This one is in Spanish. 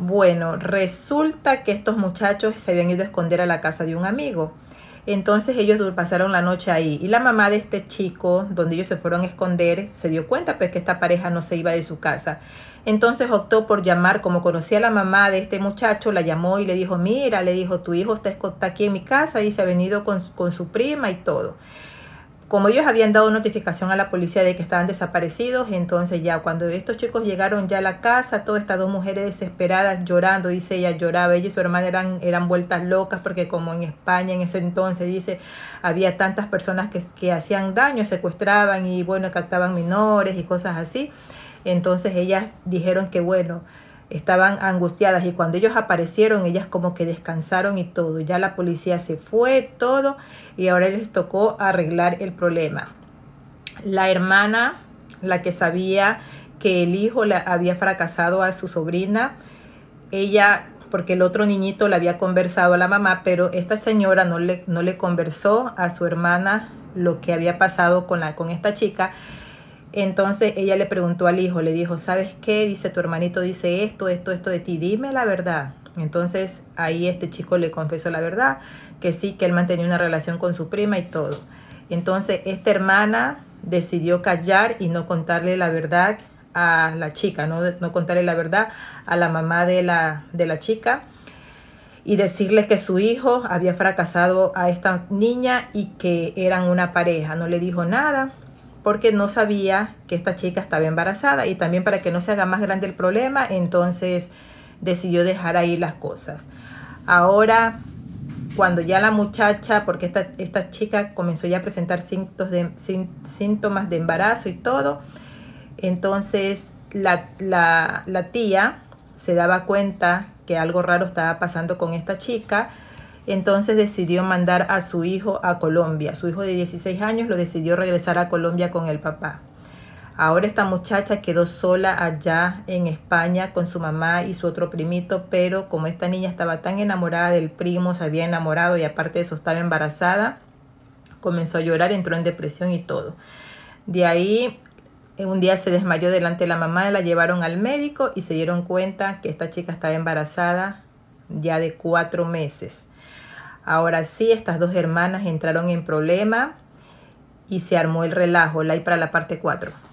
Bueno, resulta que estos muchachos se habían ido a esconder a la casa de un amigo. Entonces ellos pasaron la noche ahí y la mamá de este chico, donde ellos se fueron a esconder, se dio cuenta pues que esta pareja no se iba de su casa. Entonces optó por llamar, como conocía a la mamá de este muchacho, la llamó y le dijo, mira, le dijo, tu hijo está, aquí en mi casa y se ha venido con, con su prima y todo como ellos habían dado notificación a la policía de que estaban desaparecidos, entonces ya cuando estos chicos llegaron ya a la casa, todas estas dos mujeres desesperadas llorando, dice ella lloraba, ella y su hermana eran, eran vueltas locas porque como en España en ese entonces dice, había tantas personas que, que hacían daño, secuestraban y bueno, captaban menores y cosas así, entonces ellas dijeron que bueno, estaban angustiadas y cuando ellos aparecieron ellas como que descansaron y todo. Ya la policía se fue, todo, y ahora les tocó arreglar el problema. La hermana, la que sabía que el hijo le había fracasado a su sobrina, ella, porque el otro niñito le había conversado a la mamá, pero esta señora no le, no le conversó a su hermana lo que había pasado con, la, con esta chica entonces ella le preguntó al hijo, le dijo, ¿sabes qué? Dice, tu hermanito dice esto, esto, esto de ti, dime la verdad. Entonces ahí este chico le confesó la verdad, que sí, que él mantenía una relación con su prima y todo. Entonces esta hermana decidió callar y no contarle la verdad a la chica, no, no contarle la verdad a la mamá de la, de la chica y decirle que su hijo había fracasado a esta niña y que eran una pareja. No le dijo nada porque no sabía que esta chica estaba embarazada y también para que no se haga más grande el problema, entonces decidió dejar ahí las cosas. Ahora, cuando ya la muchacha, porque esta, esta chica comenzó ya a presentar síntomas de, síntomas de embarazo y todo, entonces la, la, la tía se daba cuenta que algo raro estaba pasando con esta chica entonces decidió mandar a su hijo a Colombia. Su hijo de 16 años lo decidió regresar a Colombia con el papá. Ahora esta muchacha quedó sola allá en España con su mamá y su otro primito, pero como esta niña estaba tan enamorada del primo, se había enamorado y aparte de eso estaba embarazada, comenzó a llorar, entró en depresión y todo. De ahí un día se desmayó delante de la mamá, la llevaron al médico y se dieron cuenta que esta chica estaba embarazada ya de cuatro meses. Ahora sí, estas dos hermanas entraron en problema y se armó el relajo. Like para la parte 4.